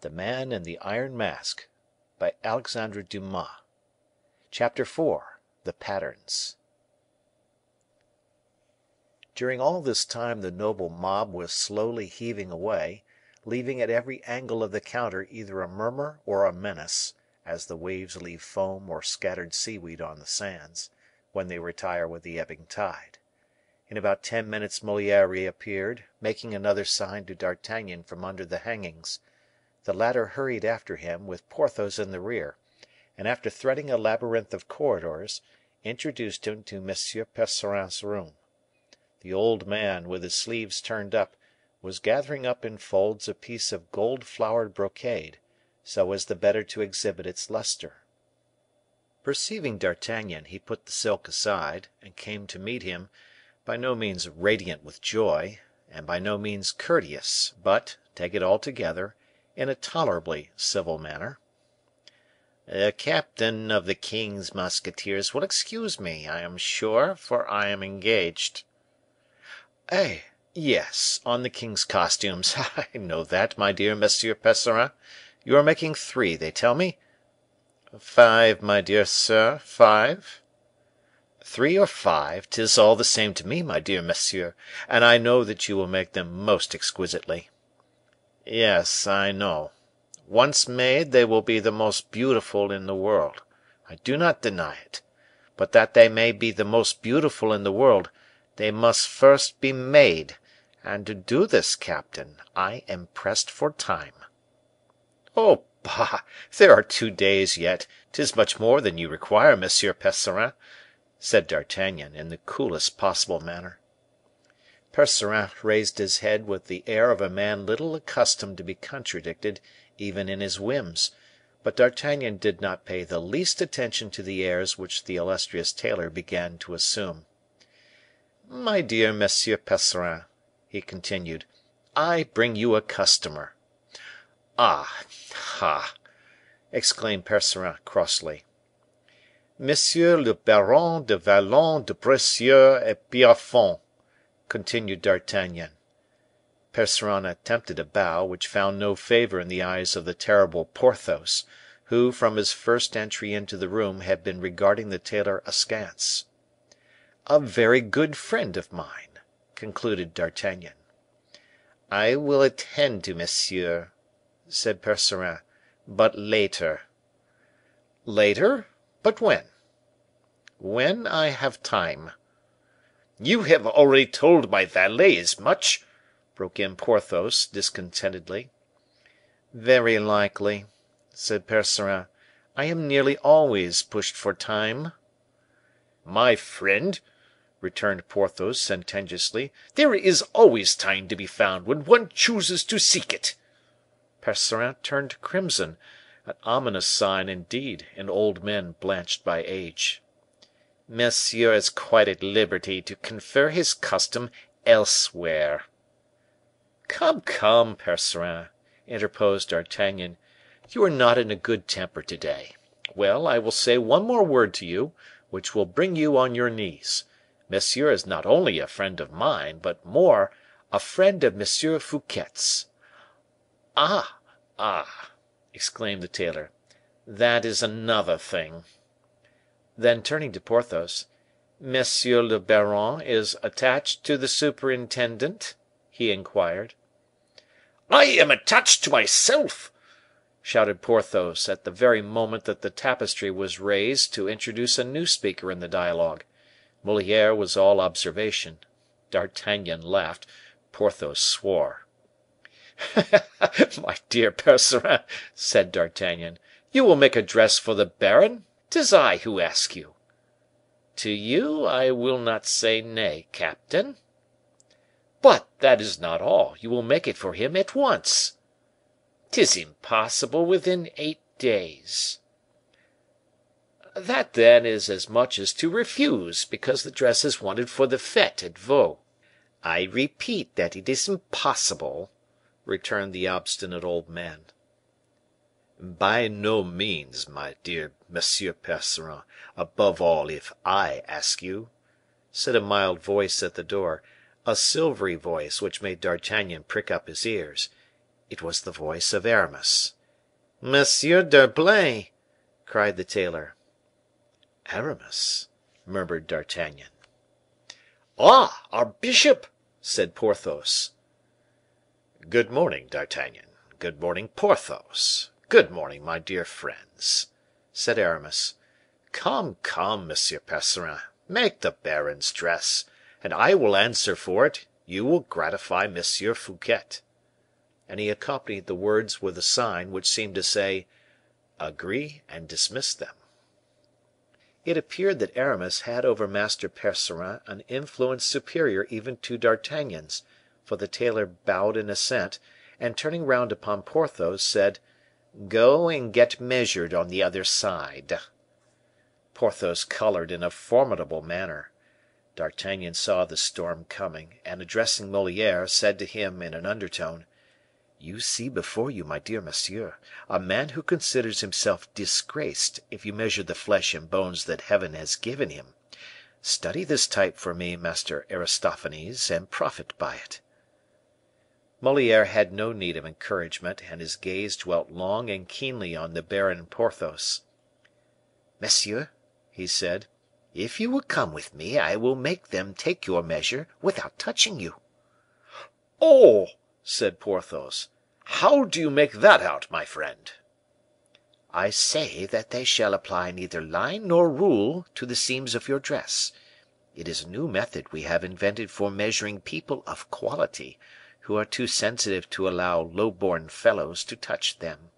The Man in the Iron Mask by Alexandre Dumas Chapter IV The Patterns During all this time the noble mob was slowly heaving away, leaving at every angle of the counter either a murmur or a menace, as the waves leave foam or scattered seaweed on the sands, when they retire with the ebbing tide. In about ten minutes Moliere reappeared, making another sign to D'Artagnan from under the hangings. The latter hurried after him, with Porthos in the rear, and after threading a labyrinth of corridors, introduced him to M. Percerin's room. The old man, with his sleeves turned up, was gathering up in folds a piece of gold flowered brocade, so as the better to exhibit its luster. Perceiving D'Artagnan, he put the silk aside, and came to meet him, by no means radiant with joy, and by no means courteous, but, take it altogether, in a tolerably civil manner. "The captain of the king's musketeers will excuse me, I am sure, for I am engaged." "Eh! yes, on the king's costumes; I know that, my dear Monsieur Percerin. You are making three, they tell me?" "Five, my dear sir, five." "Three or five, 'tis all the same to me, my dear monsieur, and I know that you will make them most exquisitely." "Yes, I know. Once made, they will be the most beautiful in the world. I do not deny it. But that they may be the most beautiful in the world, they must first be made; and to do this, captain, I am pressed for time." "Oh, bah! there are two days yet; 'tis much more than you require, Monsieur Percerin," said D'Artagnan, in the coolest possible manner. Percerin raised his head with the air of a man little accustomed to be contradicted even in his whims; but D'Artagnan did not pay the least attention to the airs which the illustrious tailor began to assume. "My dear Monsieur Percerin," he continued, "I bring you a customer." "Ah! ah!" exclaimed Percerin, crossly. "Monsieur le Baron de Vallon de Bracieux et Pierrefonds," continued D'Artagnan. Percerin attempted a bow, which found no favor in the eyes of the terrible Porthos, who, from his first entry into the room, had been regarding the tailor askance. "A very good friend of mine," concluded D'Artagnan. "I will attend to monsieur," said Percerin, "but later." "Later? But when?" "When I have time." "You have already told my valet as much," broke in Porthos, discontentedly. "Very likely," said Percerin; "I am nearly always pushed for time." "My friend," returned Porthos, sententiously, "there is always time to be found when one chooses to seek it." Percerin turned crimson, an ominous sign, indeed, in old men blanched by age. "Monsieur is quite at liberty to confer his custom elsewhere." "Come, come, Percerin," interposed D'Artagnan, "you are not in a good temper to day. Well, I will say one more word to you, which will bring you on your knees. Monsieur is not only a friend of mine, but more, a friend of M. Fouquet's." "Ah! ah!" exclaimed the tailor, "that is another thing." Then turning to Porthos, "Monsieur le baron is attached to the superintendent?" he inquired. "I am attached to myself," shouted Porthos, at the very moment that the tapestry was raised to introduce a new speaker in the dialogue. Moliere was all observation. D'Artagnan laughed; Porthos swore. "My dear Percerin," said D'Artagnan, "you will make a dress for the baron? 'Tis I who ask you." "To you I will not say nay, captain." "But that is not all; you will make it for him at once." "'Tis impossible within eight days." "That, then, is as much as to refuse, because the dress is wanted for the fete at Vaux." "I repeat that it is impossible," returned the obstinate old man. "By no means, my dear Monsieur Percerin; above all if I ask you," said a mild voice at the door, a silvery voice which made D'Artagnan prick up his ears. It was the voice of Aramis. "Monsieur d'Herblay!" cried the tailor. "Aramis," murmured D'Artagnan. "Ah! our bishop!" said Porthos. "Good morning, D'Artagnan; good morning, Porthos; good morning, my dear friends," said Aramis. "Come, come, Monsieur Percerin, make the baron's dress, and I will answer for it you will gratify M. Fouquet." And he accompanied the words with a sign, which seemed to say, "Agree and dismiss them." It appeared that Aramis had over Master Percerin an influence superior even to D'Artagnan's, for the tailor bowed in assent, and turning round upon Porthos, said, "Go and get measured on the other side." Porthos colored in a formidable manner. D'Artagnan saw the storm coming, and addressing Moliere, said to him in an undertone, "You see before you, my dear monsieur, a man who considers himself disgraced if you measure the flesh and bones that Heaven has given him. Study this type for me, Master Aristophanes, and profit by it." Moliere had no need of encouragement, and his gaze dwelt long and keenly on the Baron Porthos. "Monsieur," he said, "if you will come with me, I will make them take your measure without touching you." "Oh!" said Porthos. "How do you make that out, my friend?" "I say that they shall apply neither line nor rule to the seams of your dress. It is a new method we have invented for measuring people of quality, who are too sensitive to allow low born fellows to touch them.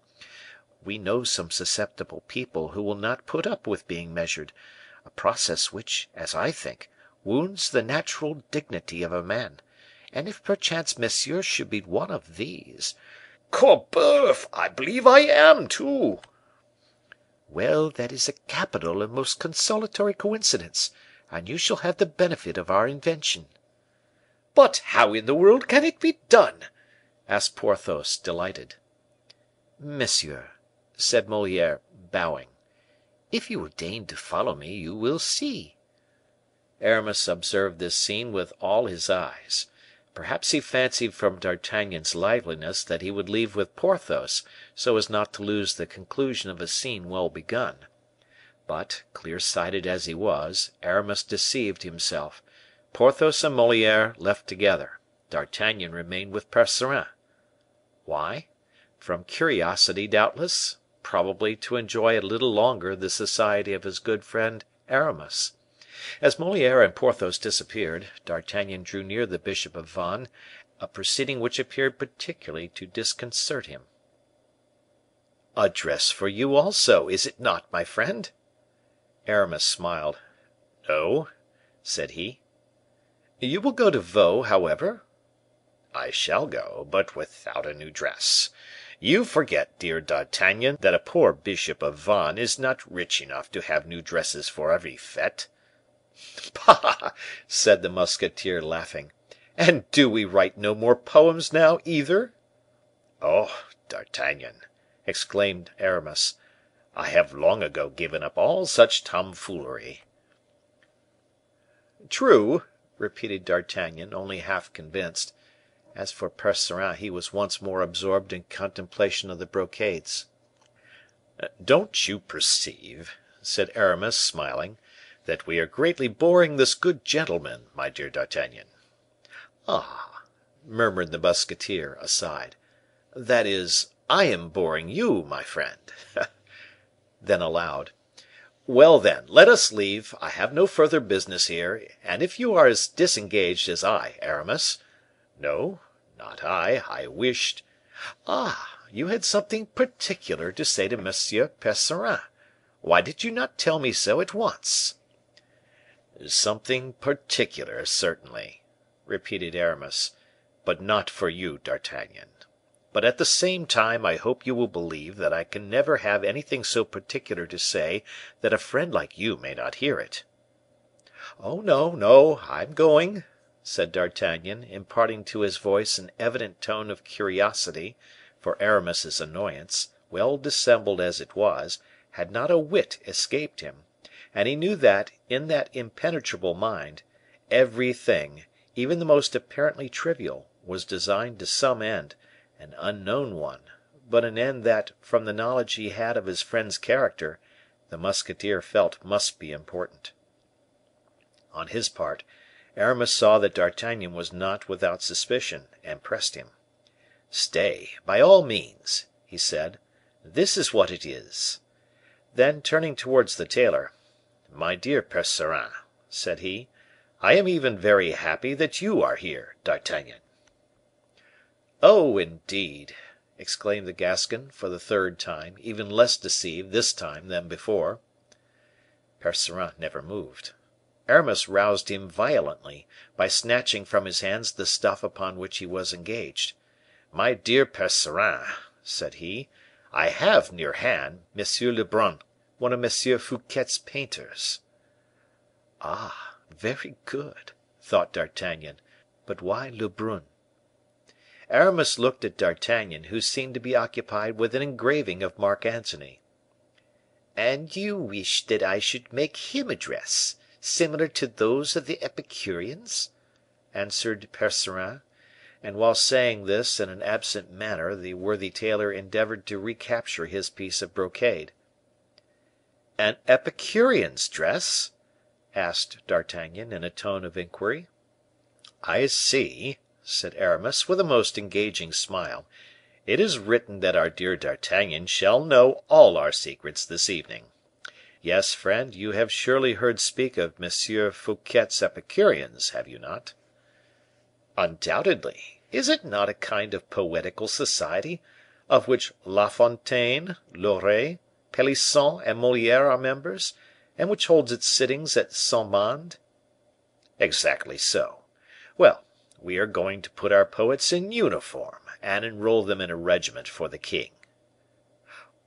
We know some susceptible people who will not put up with being measured, a process which, as I think, wounds the natural dignity of a man and if perchance monsieur should be one of these " "Corboeuf! I believe I am, too." "Well, that is a capital and most consolatory coincidence, and you shall have the benefit of our invention." "But how in the world can it be done?" asked Porthos, delighted. "Monsieur," said Moliere, bowing, "if you will deign to follow me, you will see." Aramis observed this scene with all his eyes. Perhaps he fancied from D'Artagnan's liveliness that he would leave with Porthos, so as not to lose the conclusion of a scene well begun. But, clear sighted as he was, Aramis deceived himself. Porthos and Moliere left together. D'Artagnan remained with Percerin. Why? From curiosity, doubtless; probably to enjoy a little longer the society of his good friend Aramis. As Moliere and Porthos disappeared, D'Artagnan drew near the bishop of Vannes, a proceeding which appeared particularly to disconcert him. "A dress for you also, is it not, my friend?" Aramis smiled. "No," said he. "You will go to Vaux, however?" "I shall go, but without a new dress. You forget, dear D'Artagnan, that a poor bishop of Vannes is not rich enough to have new dresses for every fete." "Bah!" said the musketeer, laughing; "and do we write no more poems now, either?" "Oh! D'Artagnan," exclaimed Aramis, "I have long ago given up all such tomfoolery." "True," repeated D'Artagnan, only half convinced. As for Percerin, he was once more absorbed in contemplation of the brocades. "Don't you perceive," said Aramis, smiling, "that we are greatly boring this good gentleman, my dear D'Artagnan?" "Ah!" murmured the musketeer, aside, "that is, I am boring you, my friend." then aloud, "Well, then, let us leave; I have no further business here, and if you are as disengaged as I, Aramis " "No, not I; I wished " "Ah! you had something particular to say to M. Percerin. Why did you not tell me so at once?" "Something particular, certainly," repeated Aramis, "but not for you, D'Artagnan. But at the same time I hope you will believe that I can never have anything so particular to say that a friend like you may not hear it." "Oh, no, no, I'm going," said D'Artagnan, imparting to his voice an evident tone of curiosity, for Aramis's annoyance, well dissembled as it was, had not a whit escaped him and he knew that, in that impenetrable mind, everything, even the most apparently trivial, was designed to some end, an unknown one, but an end that, from the knowledge he had of his friend's character, the musketeer felt must be important. On his part, Aramis saw that D'Artagnan was not without suspicion, and pressed him. "Stay, by all means," he said; "this is what it is." Then, turning towards the tailor, "My dear Percerin," said he, "I am even very happy that you are here, D'Artagnan." "Oh, indeed!" exclaimed the Gascon, for the third time, even less deceived this time than before. Percerin never moved. Aramis roused him violently, by snatching from his hands the stuff upon which he was engaged. "My dear Percerin," said he, "I have near hand M. Lebrun, one of M. Fouquet's painters." "Ah! very good," thought D'Artagnan; "but why Lebrun?" Aramis looked at D'Artagnan, who seemed to be occupied with an engraving of Mark Antony. "And you wish that I should make him a dress, similar to those of the Epicureans?" answered Percerin; and while saying this in an absent manner the worthy tailor endeavored to recapture his piece of brocade. "An Epicurean's dress?" asked D'Artagnan, in a tone of inquiry. "I see," said Aramis, with a most engaging smile; "it is written that our dear D'Artagnan shall know all our secrets this evening. Yes, friend, you have surely heard speak of M. Fouquet's Epicureans, have you not?" "Undoubtedly; is it not a kind of poetical society, of which La Fontaine, Loret, Pelisson, and Moliere are members, and which holds its sittings at Saint Mande?" "Exactly so. Well, we are going to put our poets in uniform, and enroll them in a regiment for the king."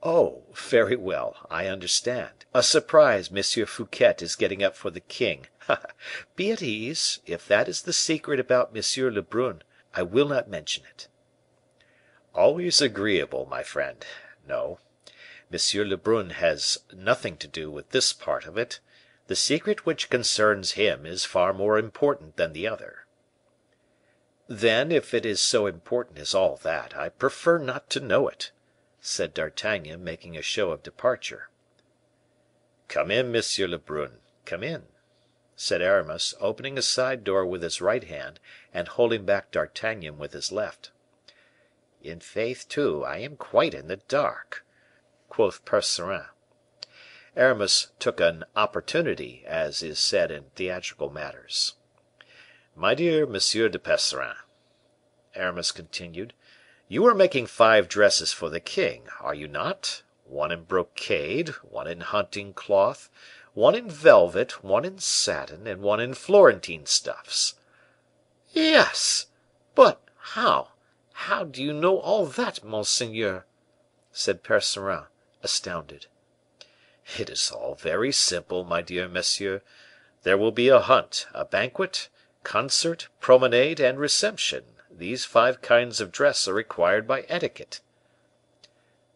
"Oh! very well, I understand; a surprise M. Fouquet is getting up for the king. Be at ease; if that is the secret about M. Lebrun, I will not mention it." "Always agreeable, my friend. No, M. Lebrun has nothing to do with this part of it; the secret which concerns him is far more important than the other." "Then, if it is so important as all that, I prefer not to know it," said D'Artagnan, making a show of departure. "Come in, M. Lebrun, come in," said Aramis, opening a side door with his right hand, and holding back D'Artagnan with his left. "In faith, too, I am quite in the dark," quoth Percerin. Aramis took an opportunity, as is said in theatrical matters. "My dear Monsieur de Percerin," Aramis continued, "you are making five dresses for the king, are you not? one in brocade, one in hunting cloth, one in velvet, one in satin, and one in Florentine stuffs." "Yes! but how how do you know all that, monseigneur?" said Percerin, astounded. "It is all very simple, my dear monsieur. There will be a hunt, a banquet, concert, promenade, and reception; these five kinds of dress are required by etiquette."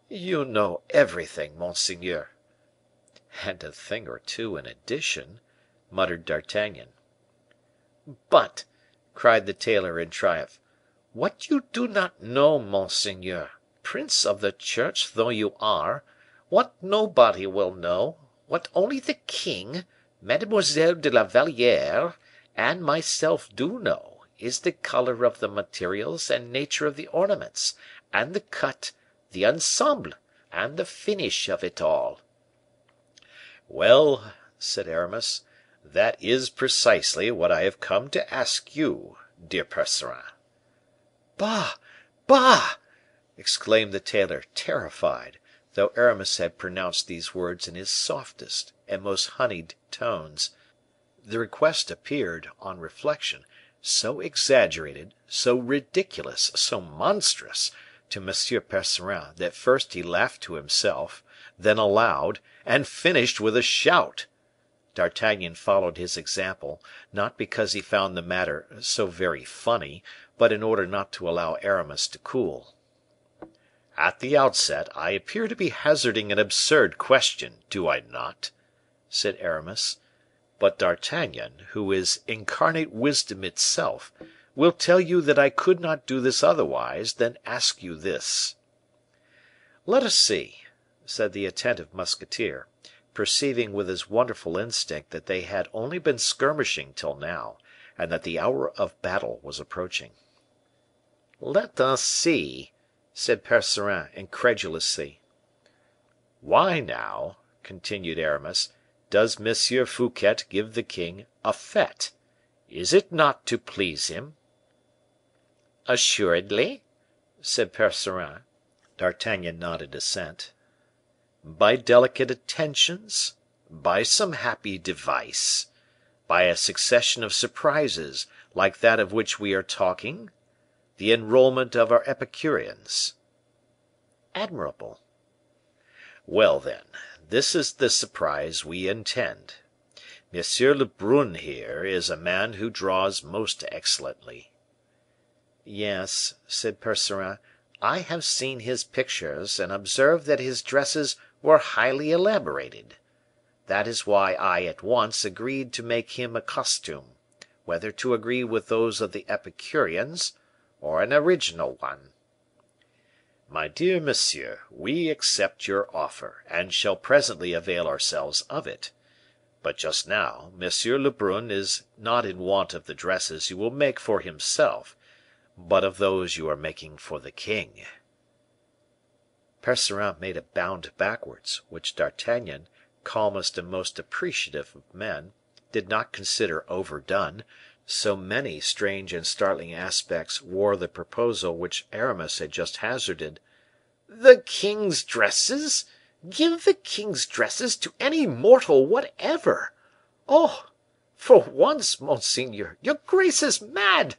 "You know everything, monseigneur." "And a thing or two in addition," muttered D'Artagnan. "But," cried the tailor in triumph, "what you do not know, monseigneur, prince of the church though you are, what nobody will know, what only the king, Mademoiselle de la Valliere, and myself do know, is the color of the materials and nature of the ornaments, and the cut, the ensemble, and the finish of it all." "Well," said Aramis, "that is precisely what I have come to ask you, dear Percerin." "Bah! bah!" exclaimed the tailor, terrified, though Aramis had pronounced these words in his softest and most honeyed tones. The request appeared, on reflection, so exaggerated, so ridiculous, so monstrous, to M. Percerin, that first he laughed to himself, then aloud, and finished with a shout. D'Artagnan followed his example, not because he found the matter so very funny, but in order not to allow Aramis to cool. "At the outset, I appear to be hazarding an absurd question, do I not?" said Aramis. But D'Artagnan, who is incarnate wisdom itself, will tell you that I could not do this otherwise than ask you this." "Let us see," said the attentive musketeer, perceiving with his wonderful instinct that they had only been skirmishing till now, and that the hour of battle was approaching. "Let us see," said Percerin, incredulously. "Why, now," continued Aramis, "does M. Fouquet give the king a fete? Is it not to please him?" "Assuredly," said Percerin. D'Artagnan nodded assent. "By delicate attentions? by some happy device? by a succession of surprises, like that of which we are talking? the enrolment of our Epicureans?" "Admirable." "Well, then, this is the surprise we intend. M. Lebrun here is a man who draws most excellently." "Yes," said Percerin, "I have seen his pictures, and observed that his dresses were highly elaborated. That is why I at once agreed to make him a costume, whether to agree with those of the Epicureans, or an original one." "My dear monsieur, we accept your offer, and shall presently avail ourselves of it. But just now, M. Lebrun is not in want of the dresses you will make for himself, but of those you are making for the king." Percerin made a bound backwards, which D'Artagnan, calmest and most appreciative of men, did not consider overdone, so many strange and startling aspects wore the proposal which Aramis had just hazarded. "The king's dresses! give the king's dresses to any mortal whatever! Oh! for once, monseigneur, your grace is mad!"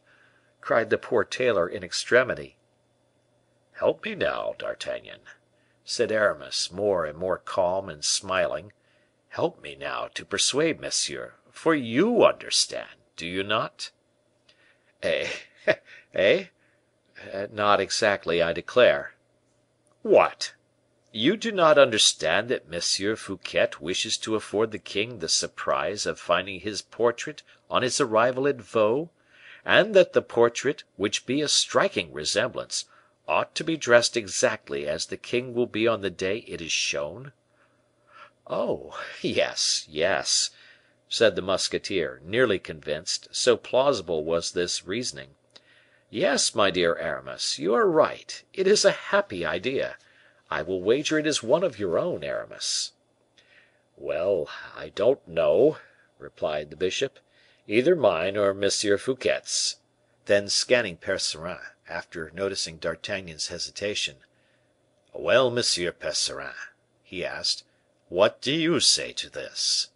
cried the poor tailor in extremity. "Help me now, D'Artagnan," said Aramis, more and more calm and smiling; "help me now to persuade monsieur, for you understand, do you not?" "Eh! eh! not exactly, I declare." "What! you do not understand that M. Fouquet wishes to afford the king the surprise of finding his portrait on his arrival at Vaux, and that the portrait, which be a striking resemblance, ought to be dressed exactly as the king will be on the day it is shown?" "Oh! yes, yes," said the musketeer, nearly convinced, so plausible was this reasoning. "Yes, my dear Aramis, you are right; it is a happy idea. I will wager it is one of your own, Aramis." "Well, I don't know," replied the bishop; "either mine or M. Fouquet's." Then scanning Percerin, after noticing D'Artagnan's hesitation, "Well, Monsieur Percerin," he asked, "what do you say to this?"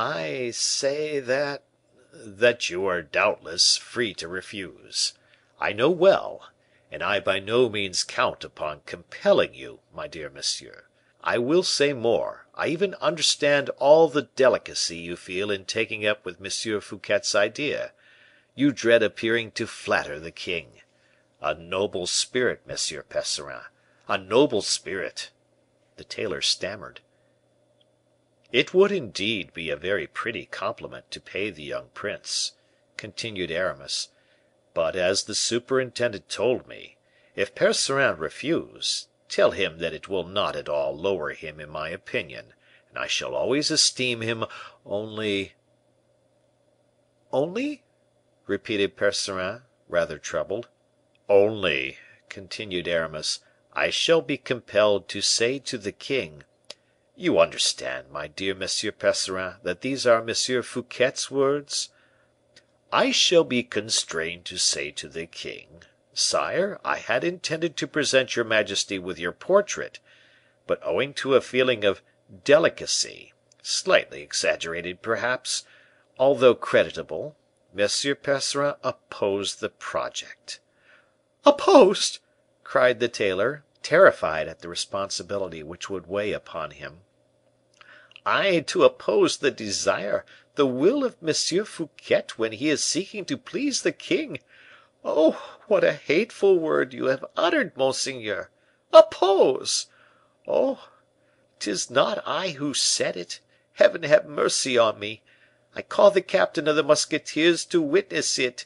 "I say that that you are doubtless free to refuse. I know well and I by no means count upon compelling you, my dear monsieur. I will say more, I even understand all the delicacy you feel in taking up with M. Fouquet's idea; you dread appearing to flatter the king. A noble spirit, Monsieur Percerin, a noble spirit!" The tailor stammered. "It would indeed be a very pretty compliment to pay the young prince," continued Aramis but, as the superintendent told me, if Percerin refuse, tell him that it will not at all lower him in my opinion, and I shall always esteem him only " "Only?" repeated Percerin, rather troubled. "Only," continued Aramis, "I shall be compelled to say to the king you understand, my dear Monsieur Percerin, that these are M. Fouquet's words? I shall be constrained to say to the king, 'Sire, I had intended to present your majesty with your portrait, but owing to a feeling of delicacy, slightly exaggerated perhaps, although creditable, M. Percerin opposed the project.'" "Opposed!" cried the tailor, terrified at the responsibility which would weigh upon him. "I to oppose the desire, the will of M. Fouquet when he is seeking to please the king! Oh, what a hateful word you have uttered, monseigneur! Oppose! Oh, 'tis not I who said it. Heaven have mercy on me! I call the captain of the musketeers to witness it.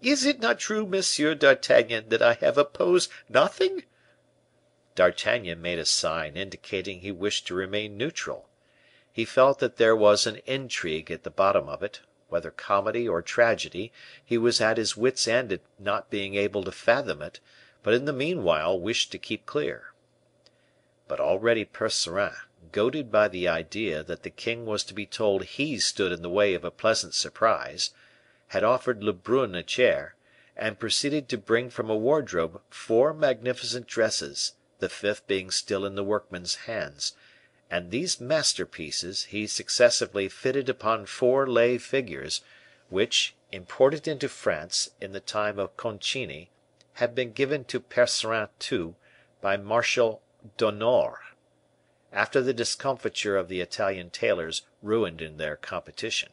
Is it not true, Monsieur d'Artagnan, that I have opposed nothing?" D'Artagnan made a sign indicating he wished to remain neutral. He felt that there was an intrigue at the bottom of it; whether comedy or tragedy, he was at his wits' end at not being able to fathom it, but in the meanwhile wished to keep clear. But already Percerin, goaded by the idea that the king was to be told he stood in the way of a pleasant surprise, had offered Lebrun a chair, and proceeded to bring from a wardrobe four magnificent dresses, the fifth being still in the workman's hands; and these masterpieces he successively fitted upon four lay figures, which, imported into France in the time of Concini, had been given to Percerin too, by Marshal d'Aunor, after the discomfiture of the Italian tailors ruined in their competition.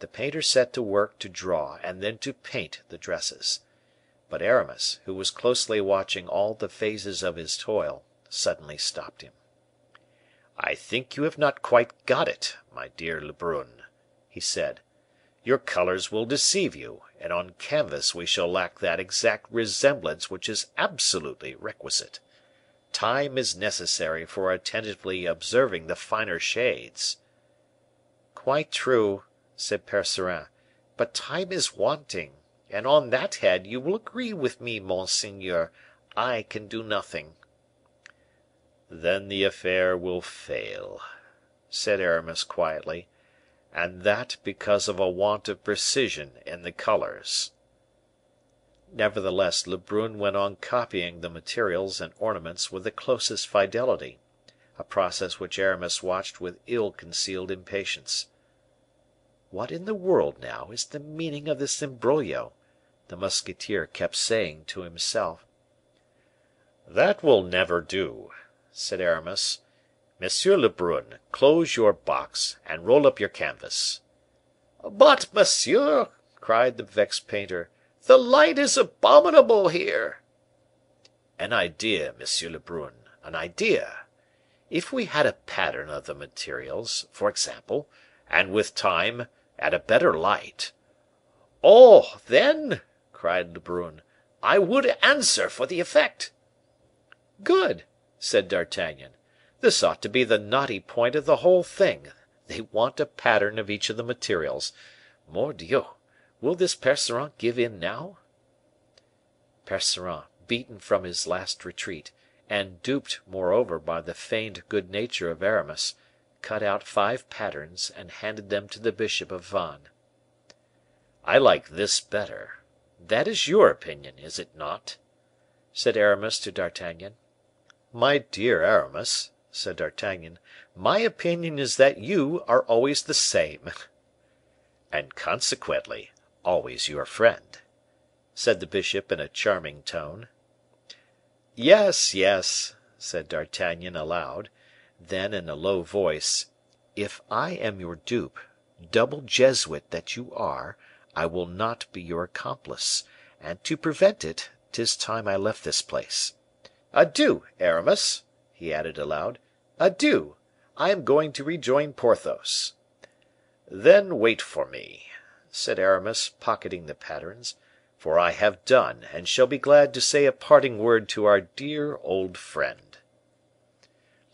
The painter set to work to draw and then to paint the dresses. But Aramis, who was closely watching all the phases of his toil, suddenly stopped him. "I think you have not quite got it, my dear Lebrun," he said. "Your colors will deceive you, and on canvas we shall lack that exact resemblance which is absolutely requisite. Time is necessary for attentively observing the finer shades." "Quite true," said Percerin; "but time is wanting, and on that head you will agree with me, monseigneur, I can do nothing." "Then the affair will fail," said Aramis, quietly, "and that because of a want of precision in the colors." Nevertheless, Lebrun went on copying the materials and ornaments with the closest fidelity, a process which Aramis watched with ill concealed impatience. "What in the world, now, is the meaning of this imbroglio?" the musketeer kept saying to himself. "That will never do," said Aramis. "Monsieur Lebrun, close your box, and roll up your canvas." "But, monsieur," cried the vexed painter, "the light is abominable here." "An idea, Monsieur Lebrun, an idea. If we had a pattern of the materials, for example, and with time at a better light " "Oh! then," cried Lebrun, "I would answer for the effect." "Good," said D'Artagnan; "this ought to be the knotty point of the whole thing; they want a pattern of each of the materials. Mordioux! will this Percerin give in now?" Percerin, beaten from his last retreat, and duped, moreover, by the feigned good nature of Aramis, cut out five patterns, and handed them to the bishop of Vannes. "I like this better. That is your opinion, is it not?" said Aramis to D'Artagnan. "My dear Aramis," said D'Artagnan, "my opinion is that you are always the same." "And consequently, always your friend," said the bishop in a charming tone. "Yes, yes," said D'Artagnan, aloud; then, in a low voice, "if I am your dupe, double Jesuit that you are, I will not be your accomplice; and to prevent it, 'tis time I left this place. Adieu, Aramis," he added aloud, "adieu; I am going to rejoin Porthos." "Then wait for me," said Aramis, pocketing the patterns, "for I have done, and shall be glad to say a parting word to our dear old friend."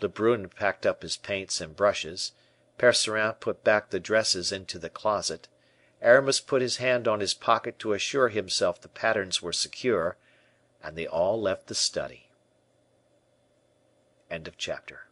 Lebrun packed up his paints and brushes; Percerin put back the dresses into the closet; Aramis put his hand on his pocket to assure himself the patterns were secure, and they all left the study. End of chapter